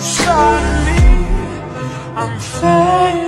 suddenly I'm faded.